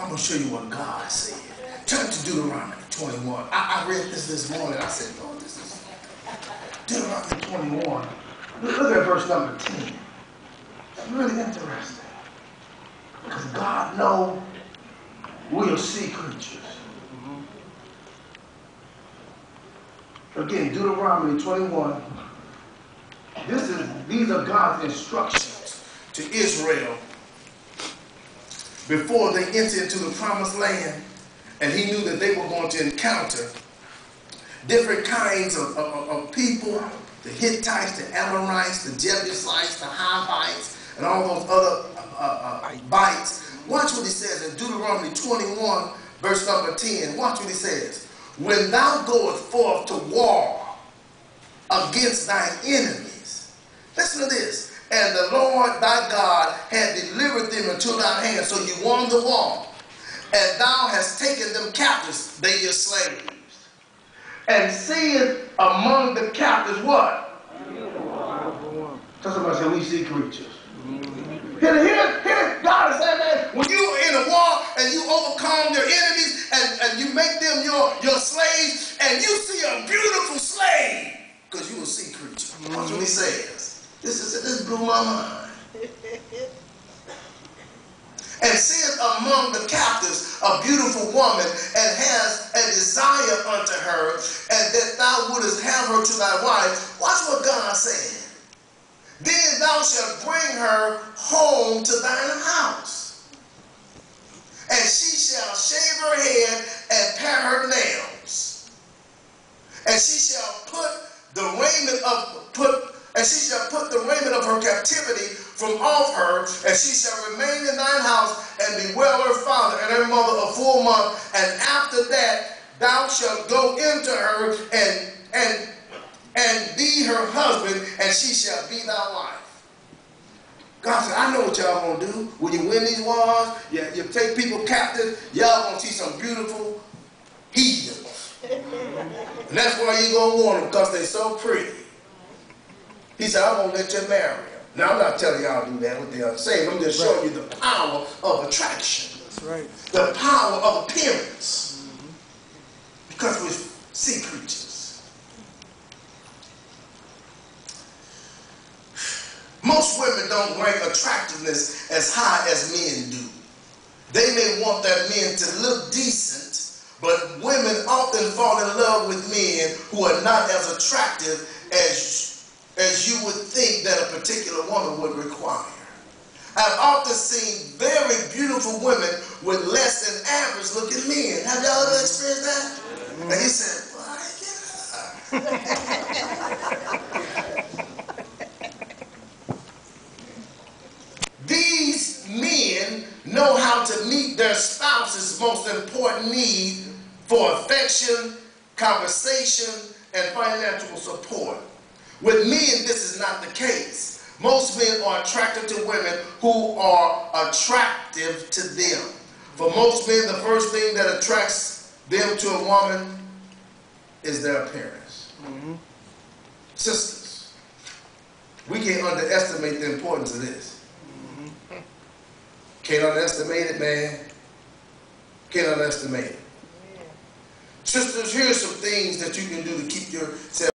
I'm going to show you what God said. Turn to Deuteronomy 21. I, I read this this morning. I said, Lord, this is Deuteronomy 21. Look, at verse number 10. It's really interesting. Because God knows we'll see creatures. Again, Deuteronomy 21. This is these are God's instructions to Israel before they entered into the promised land. And he knew that they were going to encounter different kinds of, of, of people, the Hittites, the Amorites, the Jebusites, the Hivites, and all those other uh, uh, bites. Watch what he says in Deuteronomy 21, verse number 10. Watch what he says. When thou goest forth to war against thine enemies, listen to this. And the Lord thy God had delivered them into thy hand. So you won the war. And thou hast taken them captives, they your slaves. And seeing among the captives what? Tell somebody say we see creatures. Here, here, here, God is saying, man, when you are in a war and you overcome your enemies and, and you make them your, your slaves, and you see a beautiful slave, because you will see creatures. That's what he says. This is this blew my mind. and seeth among the captives a beautiful woman, and has a desire unto her, and that thou wouldest have her to thy wife. Watch what God said. Then thou shalt bring her home to thine house. And she shall shave her head and pare her nails. And she shall put the raiment of and she shall put the raiment of her captivity from off her, and she shall remain in thine house, and bewail her father and her mother a full month, and after that thou shalt go into her and and and be her husband, and she shall be thy wife. God said, I know what y'all gonna do. When you win these wars, you, you take people captive, y'all gonna see some beautiful heathens. and that's why you gonna want them, because they're so pretty. He said, I won't let you marry him. Now, I'm not telling y'all to do that what they are saying. I'm just showing you the power of attraction. That's right. The power of appearance. Mm -hmm. Because we see creatures. Most women don't rank attractiveness as high as men do. They may want their men to look decent, but women often fall in love with men who are not as attractive as, as you would think that a particular woman would require. I've often seen very beautiful women with less than average looking men. Have y'all ever experienced that? And he said, get These men know how to meet their spouse's most important need for affection, conversation, and financial support. With men, this is not the case. Most men are attracted to women who are attractive to them. For most men, the first thing that attracts them to a woman is their appearance. Mm -hmm. Sisters, we can't underestimate the importance of this. Can't underestimate it, man. Can't underestimate it. Sisters, here's some things that you can do to keep yourself